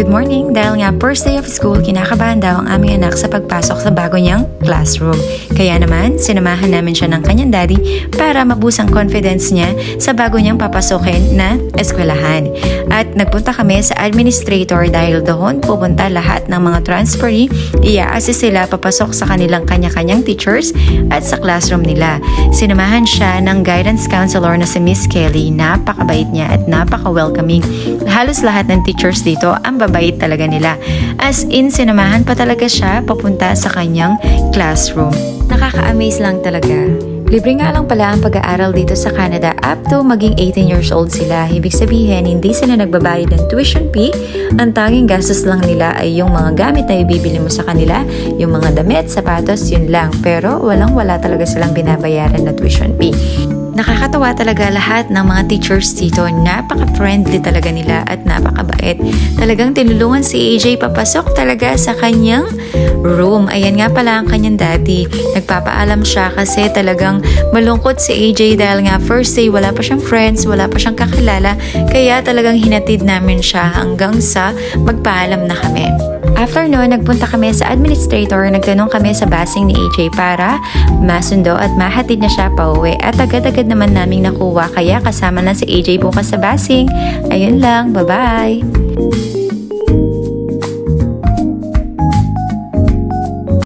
Good morning! Dahil nga first day of school, kinakabahan daw ang aming anak sa pagpasok sa bago niyang classroom. Kaya naman, sinamahan namin siya ng kanyang daddy para mabusang confidence niya sa bago niyang papasokin na eskwelahan. At nagpunta kami sa administrator dahil doon pupunta lahat ng mga transferee, i-assist sila papasok sa kanilang kanya-kanyang teachers at sa classroom nila. Sinamahan siya ng guidance counselor na si Miss Kelly. Napakabait niya at napaka-welcoming. Halos lahat ng teachers dito ang babait talaga nila. As in, sinamahan pa talaga siya papunta sa kanyang classroom. Nakaka-amaze lang talaga. Libre nga lang pala ang pag-aaral dito sa Canada up to maging 18 years old sila. Ibig sabihin, hindi sila nagbabayad ng tuition fee. Ang tanging gastos lang nila ay yung mga gamit na ibibili mo sa kanila, yung mga damit, sapatos, yun lang. Pero walang-wala talaga silang binabayaran na tuition fee. Nakakatawa talaga lahat ng mga teachers dito. Napaka-friendly talaga nila at napakabait. Talagang tinulungan si AJ papasok talaga sa kanyang room. Ayan nga pala ang kanyang daddy. Nagpapaalam siya kasi talagang malungkot si AJ dahil nga first day wala pa siyang friends, wala pa siyang kakilala. Kaya talagang hinatid namin siya hanggang sa magpaalam na kami. After noon, nagpunta kami sa administrator, nagtanong kami sa basing ni AJ para masundo at mahatid na siya pa uwi. At agad-agad naman naming nakuha kaya kasama na si AJ bukas sa basing. Ayun lang, bye-bye!